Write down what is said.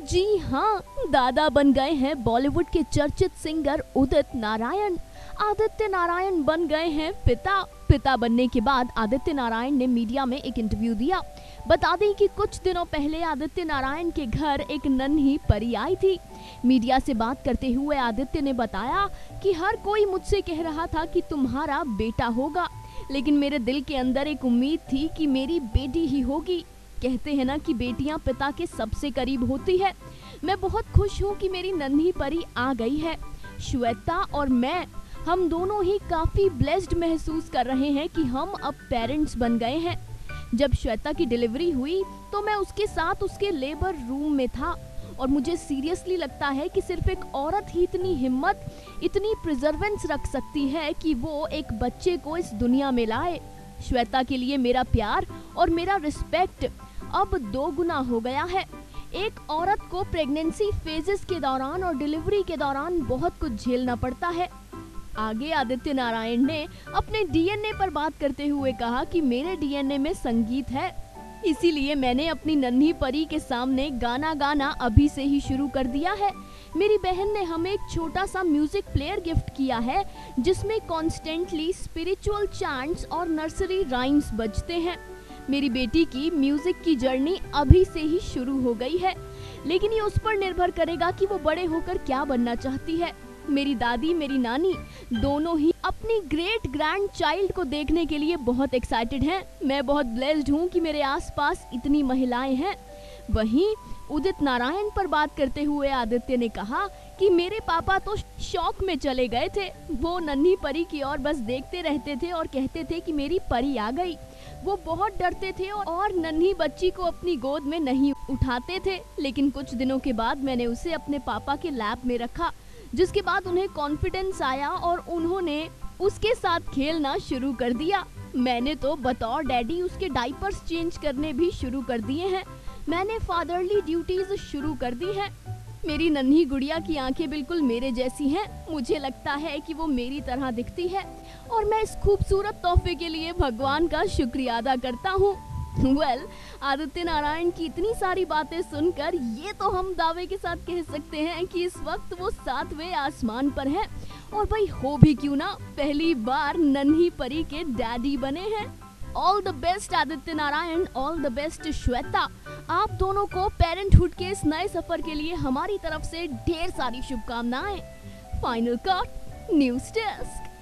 हाँ दादा बन गए हैं बॉलीवुड के चर्चित सिंगर उदित नारायण। आदित्य नारायण बन गए हैं पिता। पिता बनने के बाद आदित्य नारायण ने मीडिया में एक इंटरव्यू दिया। बता दें कि कुछ दिनों पहले आदित्य नारायण के घर एक नन्ही परी आई थी। मीडिया से बात करते हुए आदित्य ने बताया कि हर कोई मुझसे कह रहा था कि तुम्हारा बेटा होगा, लेकिन मेरे दिल के अंदर एक उम्मीद थी कि मेरी बेटी ही होगी। कहते हैं ना कि बेटियाँ पिता के सबसे करीब होती है। मैं बहुत खुश हूँ कि मेरी नन्ही परी आ गई है। श्वेता और मैं, हम दोनों ही काफ़ी ब्लेस्ड महसूस कर रहे हैं कि हम अब पेरेंट्स बन गए हैं। जब श्वेता की डिलीवरी हुई तो मैं उसके साथ उसके लेबर रूम में था और मुझे सीरियसली लगता है कि सिर्फ़ एक औरत ही इतनी हिम्मत, इतनी प्रिजर्वेंस रख सकती है कि वो एक बच्चे को इस दुनिया में लाए। श्वेता के लिए मेरा प्यार और मेरा रिस्पेक्ट अब दो गुना हो गया है। एक औरत को प्रेगनेंसी फेजेस के दौरान और डिलीवरी के दौरान बहुत कुछ झेलना पड़ता है। आगे आदित्य नारायण ने अपने डीएनए पर बात करते हुए कहा कि मेरे डीएनए में संगीत है। इसीलिए मैंने अपनी नन्ही परी के सामने गाना गाना अभी से ही शुरू कर दिया है। मेरी बहन ने हमें एक छोटा सा म्यूज़िक प्लेयर गिफ्ट किया है, जिसमें कॉन्स्टेंटली स्पिरिचुअल चांट्स और नर्सरी राइम्स बजते हैं। मेरी बेटी की म्यूज़िक की जर्नी अभी से ही शुरू हो गई है। लेकिन ये उस पर निर्भर करेगा कि वो बड़े होकर क्या बनना चाहती है। मेरी दादी, मेरी नानी दोनों ही अपनी ग्रेट ग्रैंड चाइल्ड को देखने के लिए बहुत एक्साइटेड हैं। मैं बहुत ब्लेस्ड हूँ कि मेरे आसपास इतनी महिलाएँ हैं। वहीं उदित नारायण पर बात करते हुए आदित्य ने कहा कि मेरे पापा तो शौक में चले गए थे। वो नन्ही परी की ओर बस देखते रहते थे और कहते थे कि मेरी परी आ गई। वो बहुत डरते थे और नन्ही बच्ची को अपनी गोद में नहीं उठाते थे। लेकिन कुछ दिनों के बाद मैंने उसे अपने पापा के लैब में रखा, जिसके बाद उन्हें कॉन्फिडेंस आया और उन्होंने उसके साथ खेलना शुरू कर दिया। मैंने तो बतौर डैडी उसके डाइपर्स चेंज करने भी शुरू कर दिए हैं। मैंने फादरली ड्यूटीज़ शुरू कर दी हैं। मेरी नन्ही गुड़िया की आँखें बिल्कुल मेरे जैसी हैं। मुझे लगता है कि वो मेरी तरह दिखती है। और मैं इस खूबसूरत तोहफे के लिए भगवान का शुक्रिया अदा करता हूँ। वेल आदित्य नारायण की इतनी सारी बातें सुनकर ये तो हम दावे के साथ कह सकते हैं कि इस वक्त वो सातवें आसमान पर हैं। और भाई हो भी क्यों ना, पहली बार नन्ही परी के डैडी बने हैं। All the best Aditya Narayan all the best Shweta. आप दोनों को पेरेंटहुड के इस नए सफ़र के लिए हमारी तरफ़ से ढेर सारी शुभकामनाएँ। Final cut news desk